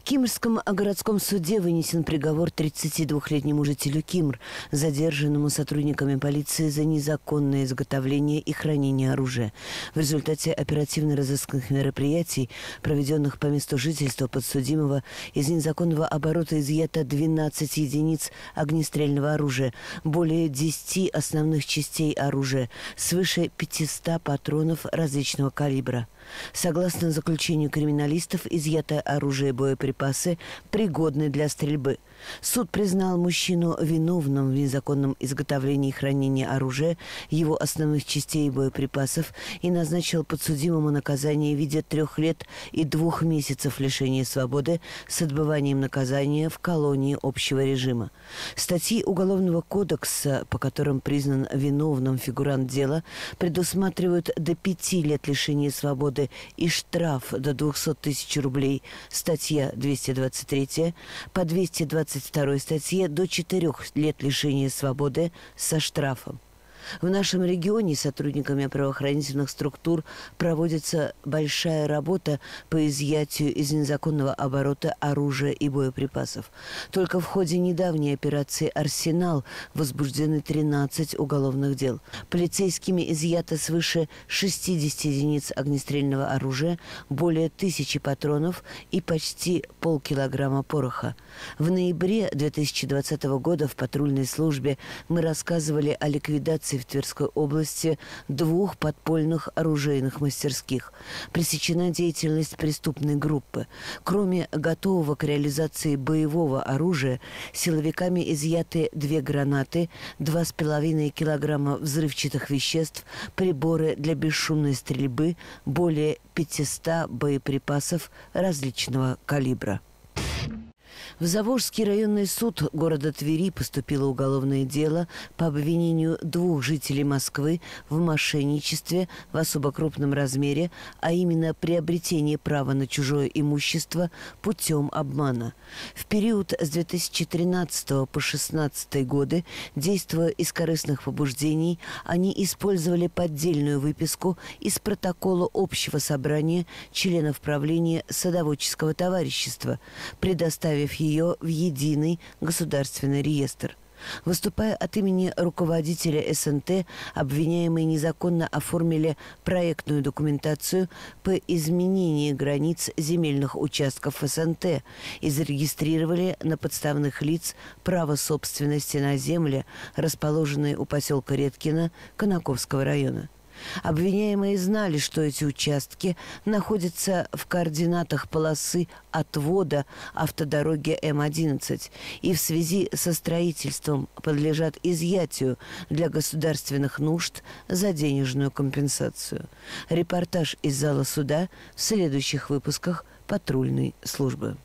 Кимрском городском суде вынесен приговор 32-летнему жителю Кимр, задержанному сотрудниками полиции за незаконное изготовление и хранение оружия. В результате оперативно-розыскных мероприятий, проведенных по месту жительства подсудимого, из незаконного оборота изъято 12 единиц огнестрельного оружия, более 10 основных частей оружия, свыше 500 патронов различного калибра. Согласно заключению криминалистов, изъятое оружие и боеприпасы пригодны для стрельбы – Суд признал мужчину виновным в незаконном изготовлении и хранении оружия, его основных частей и боеприпасов и назначил подсудимому наказание в виде трех лет и двух месяцев лишения свободы с отбыванием наказания в колонии общего режима. Статьи Уголовного кодекса, по которым признан виновным фигурант дела, предусматривают до пяти лет лишения свободы и штраф до 200 тысяч рублей, статья 223, по 220 22 статье до 4 лет лишения свободы со штрафом. В нашем регионе сотрудниками правоохранительных структур проводится большая работа по изъятию из незаконного оборота оружия и боеприпасов. Только в ходе недавней операции «Арсенал» возбуждены 13 уголовных дел. Полицейскими изъято свыше 60 единиц огнестрельного оружия, более тысячи патронов и почти полкилограмма пороха. В ноябре 2020 года в патрульной службе мы рассказывали о ликвидации ликвидации в Тверской области двух подпольных оружейных мастерских. Пресечена деятельность преступной группы. Кроме готового к реализации боевого оружия, силовиками изъяты две гранаты, два с половиной килограмма взрывчатых веществ, приборы для бесшумной стрельбы, более 500 боеприпасов различного калибра. В Заволжский районный суд города Твери поступило уголовное дело по обвинению двух жителей Москвы в мошенничестве в особо крупном размере, а именно приобретении права на чужое имущество путем обмана. В период с 2013 по 2016 годы, действуя из корыстных побуждений, они использовали поддельную выписку из протокола общего собрания членов правления садоводческого товарищества, предоставив ее в единый государственный реестр. Выступая от имени руководителя СНТ, обвиняемые незаконно оформили проектную документацию по изменению границ земельных участков СНТ и зарегистрировали на подставных лиц право собственности на земли, расположенные у поселка Редкина Конаковского района. Обвиняемые знали, что эти участки находятся в координатах полосы отвода автодороги М-11 и в связи со строительством подлежат изъятию для государственных нужд за денежную компенсацию. Репортаж из зала суда в следующих выпусках патрульной службы.